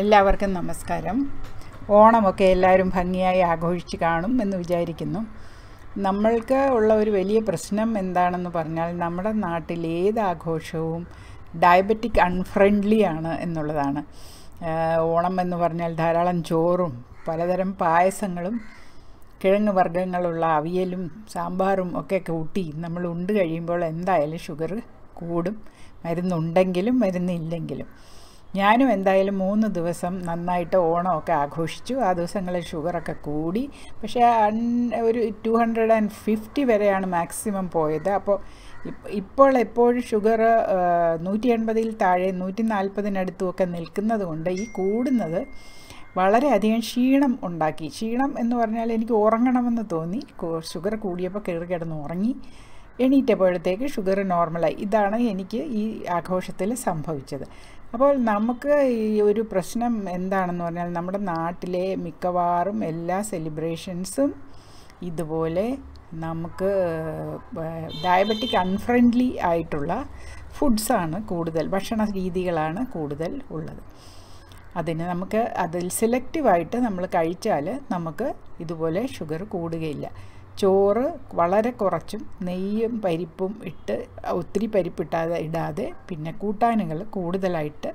എല്ലാവർക്കും നമസ്കാരം. ഓണമൊക്കെ എല്ലാവരും ഭംഗിയായി ആഘോഷിച്ച് കാണും എന്ന് വിചാരിക്കുന്നു. നമ്മൾക്ക് ഉള്ള ഒരു വലിയ പ്രശ്നം എന്താണെന്ന് പറഞ്ഞാൽ നമ്മുടെ നാട്ടിൽ ഏത് ആഘോഷവും ഡയബറ്റിക് അൺഫ്രണ്ട്ലി ആണ് എന്നുള്ളതാണ്. ഓണം എന്ന് പറഞ്ഞാൽ ധാരാളം ചോറും പലതരം പായസങ്ങളും കിഴങ്ങ് വർഗങ്ങളുള്ള അവിയലും സാമ്പാറും ഒക്കെ കൂട്ടി നമ്മൾ ഉണ്ട് കഴിയുമ്പോൾ എന്തായാലും ഷുഗർ കൂടും. മരുന്നുണ്ടെങ്കിലും മരുന്നില്ലെങ്കിലും. ഞാനും എന്തായാലും മൂന്ന് ദിവസം നന്നായിട്ട് ഓണമൊക്കെ ആഘോഷിച്ചു. ആ ദിവസങ്ങളിൽ ഷുഗറൊക്കെ കൂടി. പക്ഷേ അൺ ഒരു ടു ഹൺഡ്രഡ് ആൻഡ് ഫിഫ്റ്റി വരെയാണ് മാക്സിമം പോയത്. അപ്പോൾ ഇപ്പോൾ എപ്പോഴും ഷുഗർ നൂറ്റി എൺപതിൽ താഴെ നൂറ്റി നാൽപ്പതിനടുത്തും ഒക്കെ നിൽക്കുന്നത് കൊണ്ട് ഈ കൂടുന്നത് വളരെയധികം ക്ഷീണം ഉണ്ടാക്കി. ക്ഷീണം എന്ന് പറഞ്ഞാൽ എനിക്ക് ഉറങ്ങണമെന്ന് തോന്നി. ഷുഗർ കൂടിയപ്പോൾ കയറി കിടന്ന് ഉറങ്ങി എണീറ്റപ്പോഴത്തേക്ക് ഷുഗർ നോർമലായി. ഇതാണ് എനിക്ക് ഈ ആഘോഷത്തിൽ സംഭവിച്ചത്. അപ്പോൾ നമുക്ക് ഈ ഒരു പ്രശ്നം എന്താണെന്ന് പറഞ്ഞാൽ നമ്മുടെ നാട്ടിലെ മിക്കവാറും എല്ലാ സെലിബ്രേഷൻസും ഇതുപോലെ നമുക്ക് ഡയബറ്റിക് അൺഫ്രണ്ട്ലി ആയിട്ടുള്ള ഫുഡ്സാണ് കൂടുതൽ ഭക്ഷണ രീതികളാണ് കൂടുതൽ ഉള്ളത്. അതിന് നമുക്ക് അതിൽ സെലക്റ്റീവായിട്ട് നമ്മൾ കഴിച്ചാൽ നമുക്ക് ഇതുപോലെ ഷുഗർ കൂടുകയില്ല. ചോറ് വളരെ കുറച്ചും നെയ്യും പരിപ്പും ഇട്ട് ഒത്തിരി പരിപ്പിട്ടാതെ ഇടാതെ പിന്നെ കൂട്ടാനുകൾ കൂടുതലായിട്ട്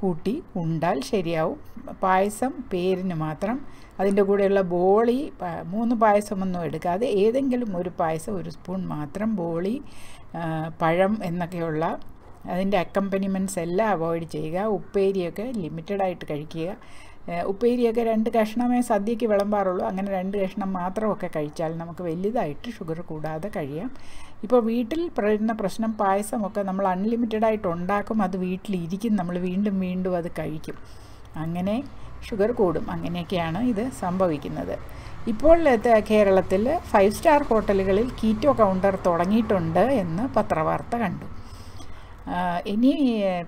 കൂട്ടി ഉണ്ടാൽ ശരിയാവും. പായസം പേരിന് മാത്രം. അതിന്റെ കൂടെയുള്ള ബോളി മൂന്ന് പായസമൊന്നും എടുക്കാതെ ഏതെങ്കിലും ഒരു പായസം ഒരു സ്പൂൺ മാത്രം ബോളി പഴം എന്നൊക്കെയുള്ള അതിന്റെ അക്കമ്പനിമെന്റ്സ് എല്ലാം അവോയ്ഡ് ചെയ്യുക. ഉപ്പേരിയൊക്കെ ലിമിറ്റഡായിട്ട് കഴിക്കുക. ഉപ്പേരിയൊക്കെ രണ്ട് കഷ്ണമേ സദ്യയ്ക്ക് വിളമ്പാറുള്ളൂ. അങ്ങനെ രണ്ട് കഷ്ണം മാത്രമൊക്കെ കഴിച്ചാൽ നമുക്ക് വലുതായിട്ട് ഷുഗർ കൂടാതെ കഴിയാം. ഇപ്പോൾ വീട്ടിൽ വരുന്ന പ്രശ്നം പായസമൊക്കെ നമ്മൾ അൺലിമിറ്റഡ് ആയിട്ട് ഉണ്ടാക്കും അത് വീട്ടിലിരിക്കും നമ്മൾ വീണ്ടും വീണ്ടും അത് കഴിക്കും. അങ്ങനെ ഷുഗർ കൂടും. അങ്ങനെയൊക്കെയാണ് ഇത് സംഭവിക്കുന്നത്. ഇപ്പോൾ കേരളത്തിൽ ഫൈവ് സ്റ്റാർ ഹോട്ടലുകളിൽ കീറ്റോ കൗണ്ടർ തുടങ്ങിയിട്ടുണ്ട് എന്ന് പത്രവാർത്ത കണ്ടു. ഇനി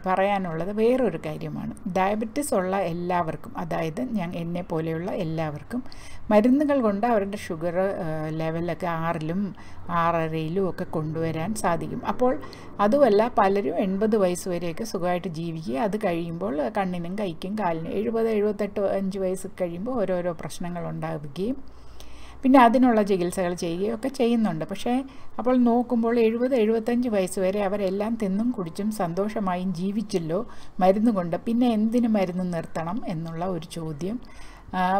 പറയാനുള്ളത് വേറൊരു കാര്യമാണ്. ഡയബറ്റിസ് ഉള്ള എല്ലാവർക്കും അതായത് ഞാൻ എന്നെ പോലെയുള്ള എല്ലാവർക്കും മരുന്നുകൾ കൊണ്ട് അവരുടെ ഷുഗർ ലെവലൊക്കെ ആറിലും ആറരയിലും ഒക്കെ കൊണ്ടുവരാൻ സാധിക്കും. അപ്പോൾ അതുമല്ല പലരും എൺപത് വയസ്സ് വരെയൊക്കെ സുഖമായിട്ട് ജീവിക്കുക അത് കഴിയുമ്പോൾ കണ്ണിനും കൈക്കും കാലിനും എഴുപത് എഴുപത്തെട്ട് അഞ്ച് വയസ്സ് കഴിയുമ്പോൾ ഓരോരോ പ്രശ്നങ്ങൾ ഉണ്ടാവുകയും പിന്നെ അതിനുള്ള ചികിത്സകൾ ചെയ്യുകയൊക്കെ ചെയ്യുന്നുണ്ട്. പക്ഷേ അപ്പോൾ നോക്കുമ്പോൾ എഴുപത് എഴുപത്തഞ്ച് വയസ്സ് വരെ അവരെല്ലാം തിന്നും കുടിച്ചും സന്തോഷമായും ജീവിച്ചല്ലോ മരുന്ന് കൊണ്ട് പിന്നെ എന്തിന് മരുന്ന് നിർത്തണം എന്നുള്ള ഒരു ചോദ്യം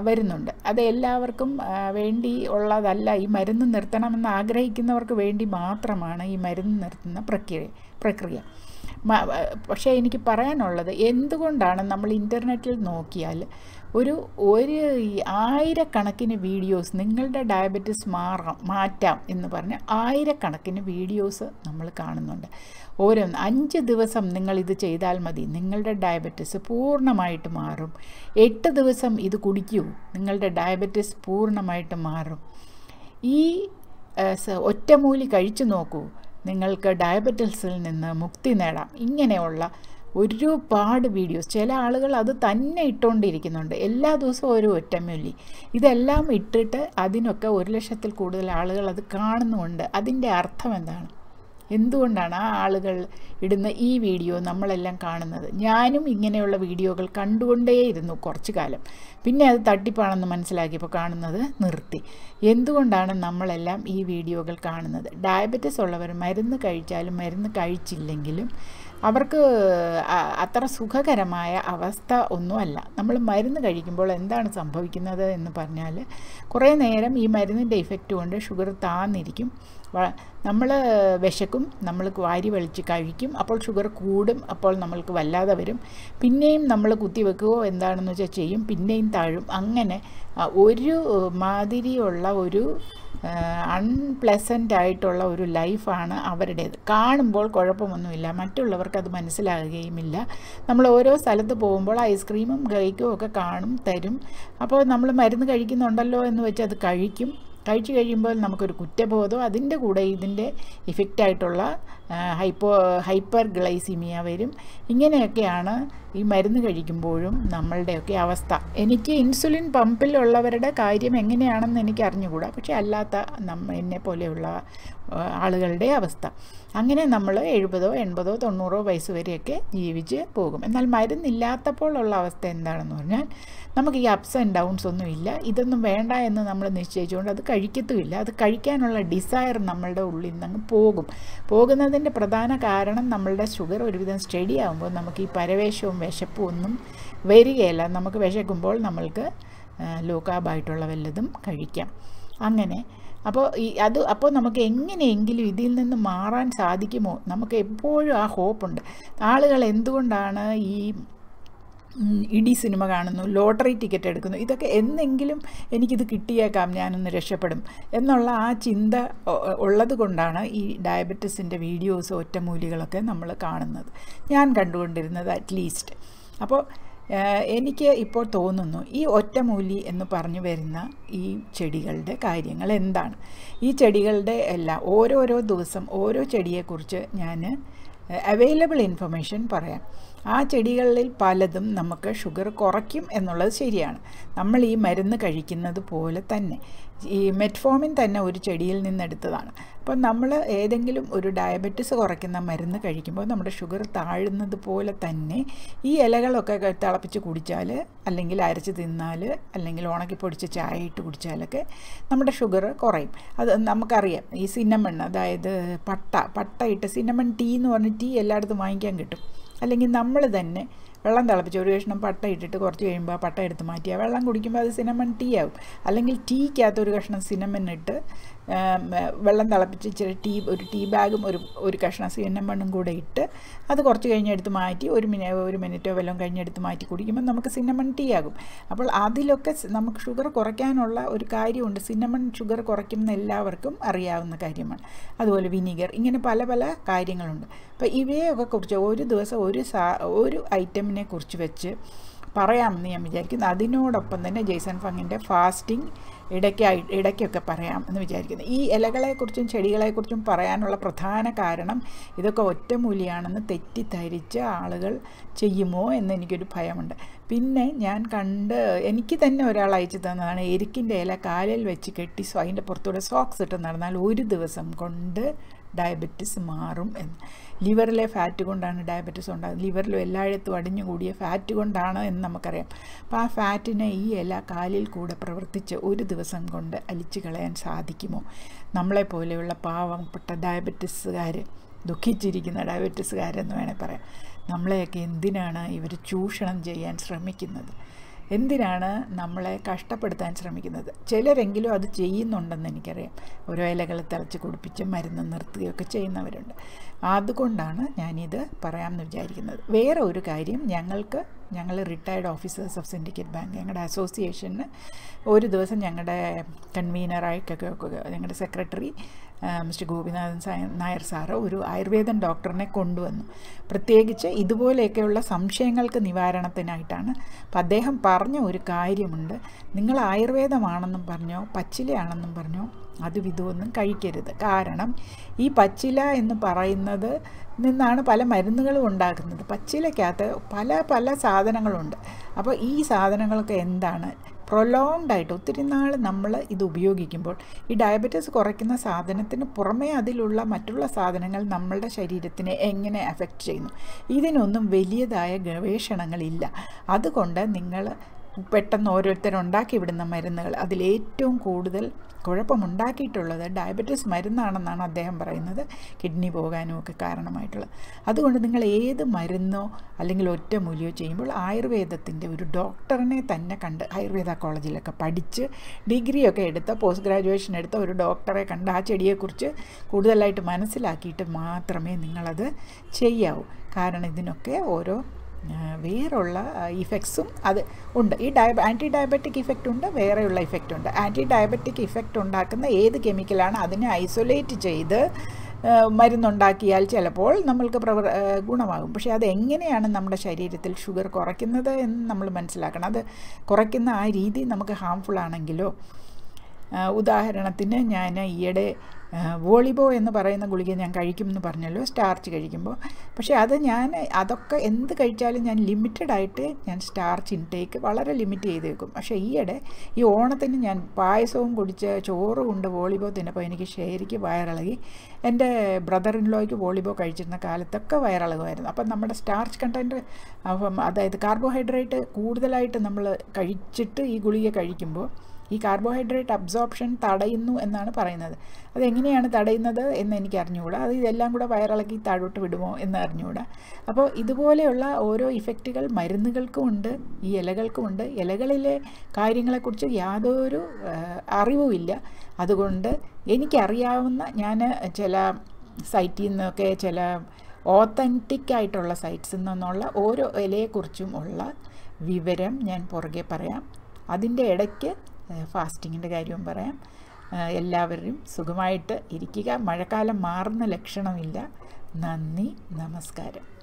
വരുന്നുണ്ട്. അത് എല്ലാവർക്കും വേണ്ടി ഉള്ളതല്ല. ഈ മരുന്ന് നിർത്തണമെന്ന് ആഗ്രഹിക്കുന്നവർക്ക് വേണ്ടി മാത്രമാണ് ഈ മരുന്ന് നിർത്തുന്ന പ്രക്രിയ പ്രക്രിയ. പക്ഷേ എനിക്ക് പറയാനുള്ളത് എന്തുകൊണ്ടാണ് നമ്മൾ ഇന്റർനെറ്റിൽ നോക്കിയാൽ ഒരു ഒരു ആയിരക്കണക്കിന് വീഡിയോസ് നിങ്ങളുടെ ഡയബറ്റിസ് മാറാം മാറ്റാം എന്ന് പറഞ്ഞ് ആയിരക്കണക്കിന് വീഡിയോസ് നമ്മൾ കാണുന്നുണ്ട്. ഓരോന്ന് അഞ്ച് ദിവസം നിങ്ങൾ ഇത് ചെയ്താൽ മതി. നിങ്ങളുടെ ഡയബറ്റിസ് പൂർണമായിട്ട് മാറും. എട്ട് ദിവസം ഇത് കുടിക്കൂ. നിങ്ങളുടെ ഡയബറ്റിസ് പൂർണമായിട്ട് മാറും. ഈ ഒറ്റമൂലി കഴിച്ചു നോക്കൂ. നിങ്ങൾക്ക് ഡയബറ്റിസിൽ നിന്ന് മുക്തി നേടാം. ഇങ്ങനെയുള്ള ഒരുപാട് വീഡിയോസ്. ചില ആളുകൾ അത് തന്നെ ഇട്ടുകൊണ്ടിരിക്കുന്നുണ്ട് എല്ലാ ദിവസവും ഒരു ഒറ്റമൂലി. ഇതെല്ലാം ഇട്ടിട്ട് അതിനൊക്കെ ഒരു ലക്ഷത്തിൽ കൂടുതൽ ആളുകൾ അത് കാണുന്നുമുണ്ട്. അതിന്റെ അർത്ഥം എന്താണ്? എന്തുകൊണ്ടാണ് ആ ആളുകൾ ഇടുന്ന ഈ വീഡിയോ നമ്മളെല്ലാം കാണുന്നത്? ഞാനും ഇങ്ങനെയുള്ള വീഡിയോകൾ കണ്ടുകൊണ്ടേയിരുന്നു കുറച്ചു കാലം. പിന്നെ അത് തട്ടിപ്പാണെന്ന് മനസ്സിലാക്കിയപ്പോൾ കാണുന്നത് നിർത്തി. എന്തുകൊണ്ടാണ് നമ്മളെല്ലാം ഈ വീഡിയോകൾ കാണുന്നത്? ഡയബറ്റിസ് ഉള്ളവർ മരുന്ന് കഴിച്ചാലും മരുന്ന് കഴിച്ചില്ലെങ്കിലും അവർക്ക് അത്ര സുഖകരമായ അവസ്ഥ ഒന്നുമല്ല. നമ്മൾ മരുന്ന് കഴിക്കുമ്പോൾ എന്താണ് സംഭവിക്കുന്നത് എന്ന് പറഞ്ഞാൽ കുറേ നേരം ഈ മരുന്നിന്റെ ഇഫക്റ്റ് കൊണ്ട് ഷുഗർ താന്നിരിക്കും. നമ്മൾ വിശക്കും നമ്മൾ വാരി വെളിച്ച് കഴിക്കും അപ്പോൾ ഷുഗർ കൂടും അപ്പോൾ നമ്മൾക്ക് വല്ലാതെ വരും. പിന്നെയും നമ്മൾ കുത്തിവെക്കുകയോ എന്താണെന്ന് വെച്ചാൽ ചെയ്യും പിന്നെയും താഴും. അങ്ങനെ ഒരു മാതിരിയുള്ള ഒരു അൺപ്ലസന്റ് ആയിട്ടുള്ള ഒരു ലൈഫാണ് അവരുടേത്. കാണുമ്പോൾ കുഴപ്പമൊന്നുമില്ല. മറ്റുള്ളവർക്ക് അത് മനസ്സിലാകുകയുമില്ല. നമ്മൾ ഓരോ സ്ഥലത്ത് പോകുമ്പോൾ ഐസ്ക്രീമും കേക്കും ഒക്കെ കാണും തരും. അപ്പോൾ നമ്മൾ മരുന്ന് കഴിക്കുന്നുണ്ടല്ലോ എന്ന് വെച്ച് അത് കഴിക്കും. കഴിച്ചു കഴിയുമ്പോൾ നമുക്കൊരു കുറ്റബോധം അതിന്റെ കൂടെ ഇതിന്റെ ഇഫക്റ്റായിട്ടുള്ള ഹൈപ്പോ ഹൈപ്പർ ഗ്ലൈസിമിയ വരും. ഇങ്ങനെയൊക്കെയാണ് ഈ മരുന്ന് കഴിക്കുമ്പോഴും നമ്മളുടെയൊക്കെ അവസ്ഥ. എനിക്ക് ഇൻസുലിൻ പമ്പിലുള്ളവരുടെ കാര്യം എങ്ങനെയാണെന്ന് എനിക്ക് അറിഞ്ഞുകൂടാ പക്ഷേ അല്ലാത്ത നമ്മ എന്നെ പോലെയുള്ള ആളുകളുടെ അവസ്ഥ. അങ്ങനെ നമ്മൾ എഴുപതോ എൺപതോ തൊണ്ണൂറോ വയസ്സ് വരെയൊക്കെ ജീവിച്ച് പോകും. എന്നാൽ മരുന്നില്ലാത്തപ്പോഴുള്ള അവസ്ഥ എന്താണെന്ന് പറഞ്ഞാൽ നമുക്ക് ഈ അപ്സ് ആൻഡ് ഡൗൺസ് ഒന്നുമില്ല ഇതൊന്നും വേണ്ട എന്ന് നമ്മൾ നിശ്ചയിച്ചുകൊണ്ട് അത് കഴിക്കത്തുമില്ല. അത് കഴിക്കാനുള്ള ഡിസയർ നമ്മളുടെ ഉള്ളിൽ നിന്ന് പോകും. പോകുന്നതിന്റെ പ്രധാന കാരണം നമ്മളുടെ ഷുഗർ ഒരുവിധം സ്റ്റഡി ആകുമ്പോൾ നമുക്ക് ഈ പരവേശവും വിശപ്പും ഒന്നും വരികയില്ല. നമുക്ക് വിശക്കുമ്പോൾ നമ്മൾക്ക് ലോക്കാബായിട്ടുള്ള വല്ലതും കഴിക്കാം. അങ്ങനെ അപ്പോൾ ഈ അത് അപ്പോൾ നമുക്ക് എങ്ങനെയെങ്കിലും ഇതിൽ നിന്ന് മാറാൻ സാധിക്കുമോ? നമുക്ക് എപ്പോഴും ആ ഹോപ്പുണ്ട് ആളുകൾ എന്തുകൊണ്ടാണ് ഈ ഇടി സിനിമ കാണുന്നു ലോട്ടറി ടിക്കറ്റ് എടുക്കുന്നു ഇതൊക്കെ എന്നെങ്കിലും എനിക്കിത് കിട്ടിയേക്കാം ഞാനൊന്ന് രക്ഷപ്പെടും എന്നുള്ള ആ ചിന്ത ഉള്ളത് കൊണ്ടാണ് ഈ ഡയബറ്റിസിന്റെ വീഡിയോസ് ഒറ്റമൂലികളൊക്കെ നമ്മൾ കാണുന്നത്. ഞാൻ കണ്ടുകൊണ്ടിരുന്നത് അറ്റ്ലീസ്റ്റ് അപ്പോൾ എനിക്ക് ഇപ്പോൾ തോന്നുന്നു ഈ ഒറ്റമൂലി എന്ന് പറഞ്ഞു വരുന്ന ഈ ചെടികളുടെ കാര്യങ്ങൾ എന്താണ്? ഈ ചെടികളുടെ എല്ലാം ഓരോരോ ദിവസം ഓരോ ചെടിയെക്കുറിച്ച് ഞാൻ അവൈലബിൾ ഇൻഫർമേഷൻ പറയാം. ആ ചെടികളിൽ പലതും നമുക്ക് ഷുഗർ കുറയ്ക്കും എന്നുള്ളത് ശരിയാണ്. നമ്മൾ ഈ മരുന്ന് കഴിക്കുന്നത് പോലെ തന്നെ ഈ മെറ്റ്ഫോമിൻ തന്നെ ഒരു ചെടിയിൽ നിന്നെടുത്തതാണ് അപ്പോൾ നമ്മൾ ഏതെങ്കിലും ഒരു ഡയബറ്റിസ് കുറയ്ക്കുന്ന മരുന്ന് കഴിക്കുമ്പോൾ നമ്മുടെ ഷുഗർ താഴുന്നത് പോലെ തന്നെ ഈ ഇലകളൊക്കെ തിളപ്പിച്ച് കുടിച്ചാൽ അല്ലെങ്കിൽ അരച്ച് തിന്നാൽ അല്ലെങ്കിൽ ഉണക്കി പൊടിച്ച് ചായ ഇട്ട് കുടിച്ചാലൊക്കെ നമ്മുടെ ഷുഗർ കുറയും. അത് നമുക്കറിയാം ഈ സിന്നമൺ അതായത് പട്ട പട്ട ഇട്ട് സിന്നമൺ ടീ എന്ന് പറഞ്ഞ് ടീ എല്ലായിടത്തും വാങ്ങിക്കാൻ കിട്ടും. അല്ലെങ്കിൽ നമ്മൾ തന്നെ വെള്ളം തിളപ്പിച്ച് ഒരു കഷ്ണം പട്ട ഇട്ടിട്ട് കുറച്ച് കഴിയുമ്പോൾ ആ പട്ട എടുത്ത് മാറ്റി ആ വെള്ളം കുടിക്കുമ്പോൾ അത് സിനമൺ ടീ ആവും. അല്ലെങ്കിൽ ടീക്കകത്ത് ഒരു കഷ്ണം സിനമൺ ഇട്ട് വെള്ളം തിളപ്പിച്ച് ഇച്ചിരി ടീ ഒരു ടീ ബാഗും ഒരു ഒരു കഷ്ണം സിനമണ്ണും കൂടെ ഇട്ട് അത് കുറച്ച് കഴിഞ്ഞെടുത്ത് മാറ്റി ഒരു മിനി ഒരു മിനിറ്റോ വല്ലതും കഴിഞ്ഞെടുത്ത് മാറ്റി കുടിക്കുമ്പോൾ നമുക്ക് സിന്നമൺ ടീ ആകും. അപ്പോൾ അതിലൊക്കെ നമുക്ക് ഷുഗർ കുറയ്ക്കാനുള്ള ഒരു കാര്യമുണ്ട്. സിന്നമൺ ഷുഗർ കുറയ്ക്കുന്ന എല്ലാവർക്കും അറിയാവുന്ന കാര്യമാണ്. അതുപോലെ വിനീഗർ ഇങ്ങനെ പല പല കാര്യങ്ങളുണ്ട്. അപ്പോൾ ഇവയൊക്കെ കുറിച്ച് ഒരു ദിവസം ഒരു സാ ഒരു ഐറ്റമിനെ കുറിച്ച് വെച്ച് പറയാമെന്ന് ഞാൻ വിചാരിക്കുന്നു. അതിനോടൊപ്പം തന്നെ ജെയ്സൺ ഫങ്ങിന്റെ ഫാസ്റ്റിംഗ് ഇടയ്ക്കായി ഇടയ്ക്കൊക്കെ പറയാം എന്ന് വിചാരിക്കുന്നു. ഈ ഇലകളെക്കുറിച്ചും ചെടികളെക്കുറിച്ചും പറയാനുള്ള പ്രധാന കാരണം ഇതൊക്കെ ഒറ്റമൂലിയാണെന്ന് തെറ്റിദ്ധരിച്ച് ആളുകൾ ചെയ്യുമോ എന്ന് എനിക്കൊരു ഭയമുണ്ട്. പിന്നെ ഞാൻ കണ്ട് എനിക്ക് തന്നെ ഒരാൾ അയച്ചു തന്നതാണ്. എരിക്കിന്റെ ഇല കാലിൽ വെച്ച് കെട്ടി അതിന്റെ പുറത്തൂടെ സോക്സ് ഇട്ട് നടന്നാൽ ഒരു ദിവസം കൊണ്ട് ഡയബറ്റിസ് മാറും എന്ന്. ലിവറിലെ ഫാറ്റ് കൊണ്ടാണ് ഡയബറ്റിസ് ഉണ്ടാകുന്നത്. ലിവറിലും എല്ലായിടത്തും അടിഞ്ഞുകൂടിയ ഫാറ്റ് കൊണ്ടാണ് എന്ന് നമുക്കറിയാം. അപ്പോൾ ആ ഫാറ്റിനെ ഈ ഇല കാലിൽ കൂടെ പ്രവർത്തിച്ച് ഒരു ദിവസം കൊണ്ട് അലിച്ചു കളയാൻ സാധിക്കുമോ? നമ്മളെപ്പോലെയുള്ള പാവപ്പെട്ട ഡയബറ്റിസുകാർ ദുഃഖിച്ചിരിക്കുന്ന ഡയബറ്റിസുകാരെന്ന് വേണേൽ പറയാം. നമ്മളെയൊക്കെ എന്തിനാണ് ഇവർ ചൂഷണം ചെയ്യാൻ ശ്രമിക്കുന്നത്? എന്തിനാണ് നമ്മളെ കഷ്ടപ്പെടുത്താൻ ശ്രമിക്കുന്നത്? ചിലരെങ്കിലും അത് ചെയ്യുന്നുണ്ടെന്ന് എനിക്കറിയാം. ഓരോ ഇലകൾ തിളച്ച് കുടിപ്പിച്ച് മരുന്ന് നിർത്തുകയൊക്കെ ചെയ്യുന്നവരുണ്ട്. അതുകൊണ്ടാണ് ഞാനിത് പറയാമെന്ന് വിചാരിക്കുന്നത്. വേറെ ഒരു കാര്യം ഞങ്ങൾക്ക് ഞങ്ങൾ retired officers of syndicate bank ഞങ്ങളുടെ അസോസിയേഷന് ഒരു ദിവസം ഞങ്ങളുടെ കൺവീനറായിട്ടൊക്കെ ഞങ്ങളുടെ secretary mister Gopinathan Nair sir ഒരു ആയുർവേദൻ ഡോക്ടറിനെ കൊണ്ടുവന്നു. പ്രത്യേകിച്ച് ഇതുപോലെയൊക്കെയുള്ള സംശയങ്ങൾക്ക് നിവാരണത്തിനായിട്ടാണ്. അപ്പം അദ്ദേഹം പറഞ്ഞ ഒരു കാര്യമുണ്ട്. നിങ്ങൾ ആയുർവേദമാണെന്നും പറഞ്ഞോ പച്ചിലയാണെന്നും പറഞ്ഞോ അത് വിധമൊന്നും കഴിക്കരുത്. കാരണം ഈ പച്ചില എന്ന് പറയുന്നത് നിന്നാണ് പല മരുന്നുകളും ഉണ്ടാക്കുന്നത് പച്ചിലയ്ക്കകത്ത് പല പല സാധനങ്ങളുണ്ട്. അപ്പോൾ ഈ സാധനങ്ങളൊക്കെ എന്താണ് പ്രൊലോങ്ഡ് ആയിട്ട് ഒത്തിരി നാൾ നമ്മൾ ഇത് ഉപയോഗിക്കുമ്പോൾ ഈ ഡയബറ്റീസ് കുറയ്ക്കുന്ന സാധനത്തിന് പുറമേ അതിലുള്ള മറ്റുള്ള സാധനങ്ങൾ നമ്മളുടെ ശരീരത്തിനെ എങ്ങനെ അഫക്റ്റ് ചെയ്യുന്നു? ഇതിനൊന്നും വലിയതായ ഗവേഷണങ്ങളില്ല. അതുകൊണ്ട് നിങ്ങൾ പെട്ടെന്ന് ഓരോരുത്തരുണ്ടാക്കി വിടുന്ന മരുന്നുകൾ. അതിലേറ്റവും കൂടുതൽ കുഴപ്പമുണ്ടാക്കിയിട്ടുള്ളത് ഡയബറ്റീസ് മരുന്നാണെന്നാണ് അദ്ദേഹം പറയുന്നത്. കിഡ്നി പോകാനും ഒക്കെ കാരണമായിട്ടുള്ളത്. അതുകൊണ്ട് നിങ്ങൾ ഏത് മരുന്നോ അല്ലെങ്കിൽ ഒറ്റമൂലിയോ ചെയ്യുമ്പോൾ ആയുർവേദത്തിന്റെ ഒരു ഡോക്ടറിനെ തന്നെ കണ്ട് ആയുർവേദ കോളേജിലൊക്കെ പഠിച്ച് ഡിഗ്രിയൊക്കെ എടുത്ത പോസ്റ്റ് ഗ്രാജുവേഷൻ എടുത്ത ഒരു ഡോക്ടറെ കണ്ട് ആ ചെടിയെക്കുറിച്ച് കൂടുതലായിട്ട് മനസ്സിലാക്കിയിട്ട് മാത്രമേ നിങ്ങളത് ചെയ്യാവൂ. കാരണം ഇതിനൊക്കെ ഓരോ വേറുള്ള ഇഫക്ട്സും അത് ഉണ്ട്. ഈ ഡയ ആന്റി ഡയബറ്റിക് ഇഫക്റ്റ് ഉണ്ട് വേറെയുള്ള ഇഫക്റ്റ് ഉണ്ട്. ആന്റി ഡയബറ്റിക് ഇഫക്റ്റ് ഉണ്ടാക്കുന്ന ഏത് കെമിക്കലാണ് അതിനെ ഐസൊലേറ്റ് ചെയ്ത് മരുന്നുണ്ടാക്കിയാൽ ചിലപ്പോൾ നമ്മൾക്ക് പ്രവർ ഗുണമാകും. പക്ഷേ അത് എങ്ങനെയാണ് നമ്മുടെ ശരീരത്തിൽ ഷുഗർ കുറയ്ക്കുന്നത് എന്ന് നമ്മൾ മനസ്സിലാക്കണം. അത് കുറയ്ക്കുന്ന ആ രീതി നമുക്ക് ഹാംഫുൾ ആണെങ്കിലോ? ഉദാഹരണത്തിന് ഞാൻ ഈയിടെ വോളിബോ എന്ന് പറയുന്ന ഗുളിക ഞാൻ കഴിക്കും എന്ന് പറഞ്ഞല്ലോ സ്റ്റാർച്ച് കഴിക്കുമ്പോൾ. പക്ഷേ അത് ഞാൻ അതൊക്കെ എന്ത് കഴിച്ചാലും ഞാൻ ലിമിറ്റഡ് ആയിട്ട് ഞാൻ സ്റ്റാർച്ച് ഇൻടേക്ക് വളരെ ലിമിറ്റ് ചെയ്ത് വെക്കും പക്ഷേ ഈയിടെ ഈ ഓണത്തിന് ഞാൻ പായസവും കുടിച്ച് ചോറ് കൊണ്ട് വോളിബോ തിന്നപ്പോൾ എനിക്ക് ശരിക്ക് വയറിളകി. എന്റെ ബ്രദർ ഇൻലോയ്ക്ക് വോളിബോ കഴിച്ചിരുന്ന കാലത്തൊക്കെ വയറിളകുമായിരുന്നു. അപ്പം നമ്മുടെ സ്റ്റാർച്ച് കണ്ടന്റ് അപ്പം അതായത് കാർബോഹൈഡ്രേറ്റ് കൂടുതലായിട്ട് നമ്മൾ കഴിച്ചിട്ട് ഈ ഗുളിക കഴിക്കുമ്പോൾ ഈ കാർബോഹൈഡ്രേറ്റ് അബ്സോർപ്ഷൻ തടയുന്നു എന്നാണ് പറയുന്നത്. അതെങ്ങനെയാണ് തടയുന്നത് എന്ന് എനിക്ക് അറിഞ്ഞുകൂടാ അത് ഇതെല്ലാം കൂടെ വയറിളക്കി താഴോട്ട് വിടുമോ എന്ന് അറിഞ്ഞുകൂടാ അപ്പോൾ ഇതുപോലെയുള്ള ഓരോ ഇഫക്റ്റുകൾ മരുന്നുകൾക്കും ഉണ്ട് ഈ ഇലകൾക്കുമുണ്ട് ഇലകളിലെ കാര്യങ്ങളെക്കുറിച്ച് യാതൊരു അറിവുമില്ല. അതുകൊണ്ട് എനിക്കറിയാവുന്ന ഞാൻ ചില സൈറ്റിൽ നിന്നൊക്കെ ചില ഓത്തന്റിക് ആയിട്ടുള്ള സൈറ്റ്സിൽ നിന്നുള്ള ഓരോ ഇലയെക്കുറിച്ചും ഉള്ള വിവരം ഞാൻ പുറകെ പറയാം. അതിന്റെ ഇടയ്ക്ക് ഫാസ്റ്റിങ്ങിന്റെ കാര്യവും പറയാം. എല്ലാവരും സുഖമായിട്ട് ഇരിക്കുക. മഴക്കാലം മാറുന്ന ലക്ഷണമില്ല. നന്ദി നമസ്കാരം.